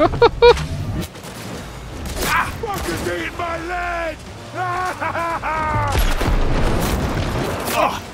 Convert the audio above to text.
ah, fucking me in my leg! oh.